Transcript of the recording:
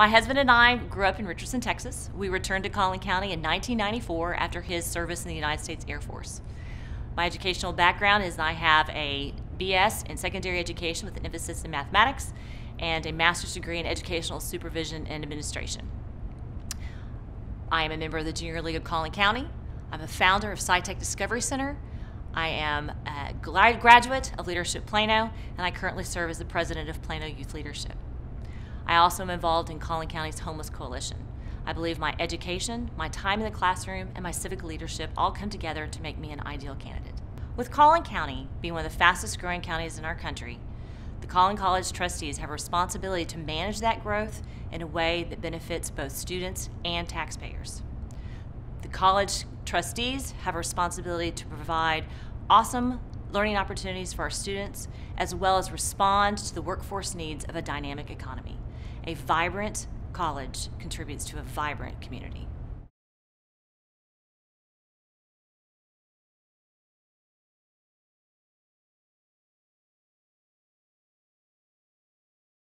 My husband and I grew up in Richardson, Texas. We returned to Collin County in 1994 after his service in the United States Air Force. My educational background is I have a BS in secondary education with an emphasis in mathematics and a master's degree in educational supervision and administration. I am a member of the Junior League of Collin County. I'm a founder of SciTech Discovery Center. I am a graduate of Leadership Plano, and I currently serve as the president of Plano Youth Leadership. I also am involved in Collin County's Homeless Coalition. I believe my education, my time in the classroom, and my civic leadership all come together to make me an ideal candidate. With Collin County being one of the fastest growing counties in our country, the Collin College trustees have a responsibility to manage that growth in a way that benefits both students and taxpayers. The college trustees have a responsibility to provide awesome learning opportunities for our students, as well as respond to the workforce needs of a dynamic economy. A vibrant college contributes to a vibrant community.